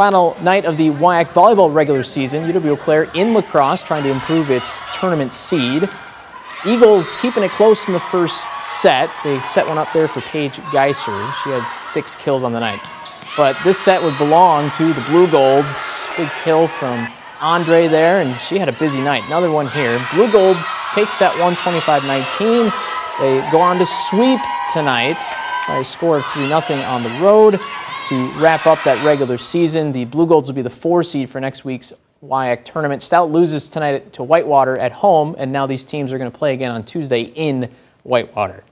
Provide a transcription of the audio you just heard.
Final night of the WIAC volleyball regular season. UW Eau Claire in La Crosse trying to improve its tournament seed. Eagles keeping it close in the first set. They set one up there for Paige Geiser. She had six kills on the night. But this set would belong to the Blugolds. Big kill from Andre there, and she had a busy night. Another one here. Blugolds take set 125-19. They go on to sweep tonight by a score of 3-0 on the road to wrap up that regular season. The Blugolds will be the four seed for next week's WIAC tournament. Stout loses tonight to Whitewater at home, and now these teams are going to play again on Tuesday in Whitewater.